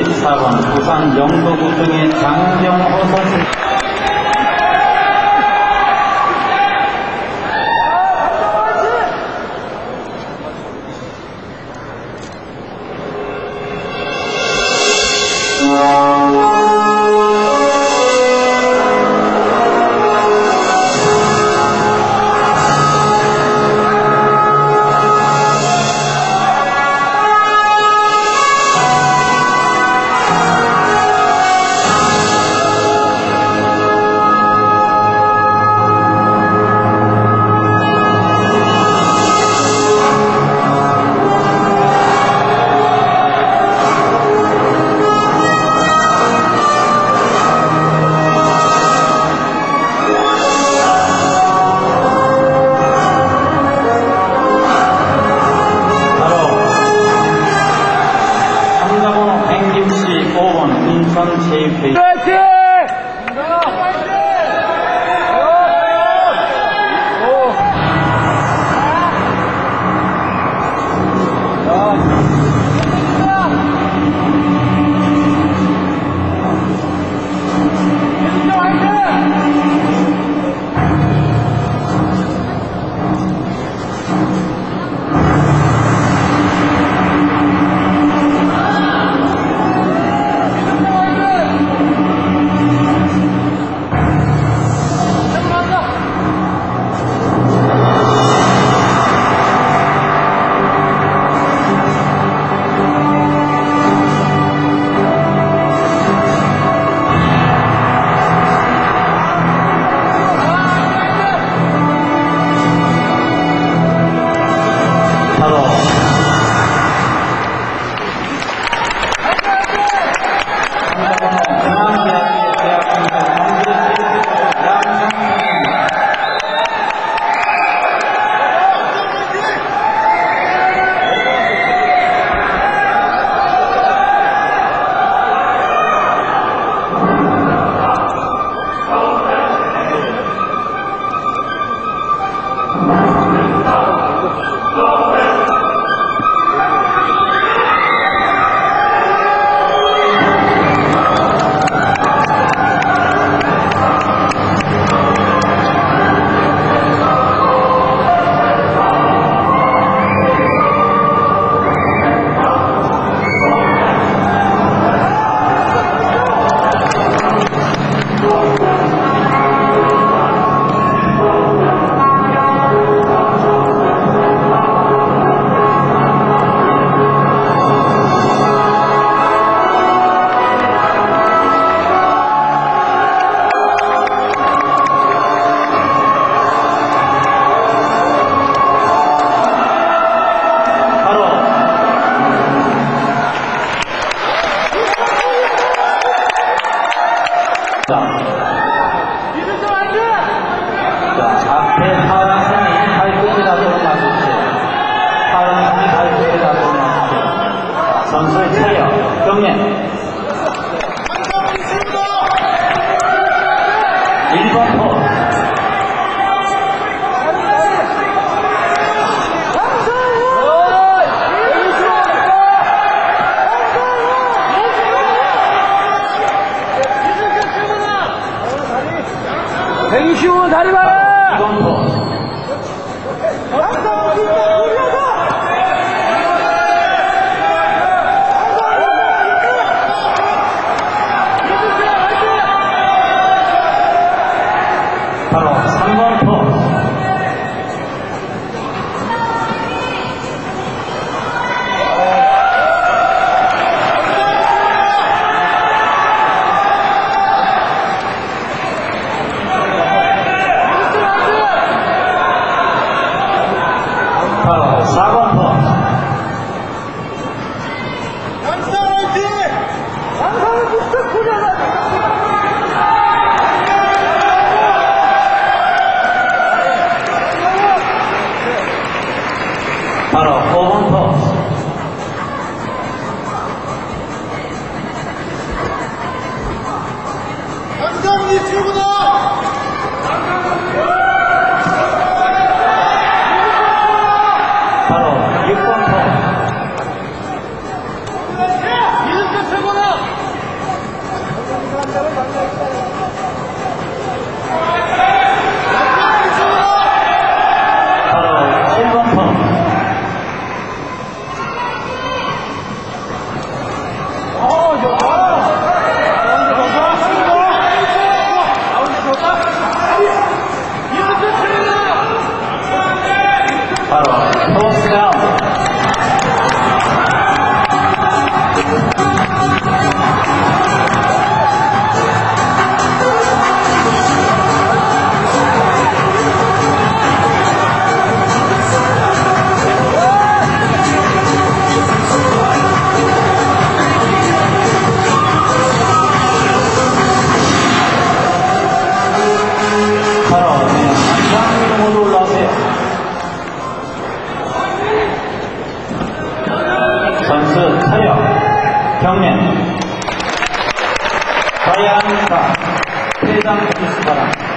1, 4번 부산 영도구 등의 장병호 선수 等一。優秀を好了，アンサー、生産福島から。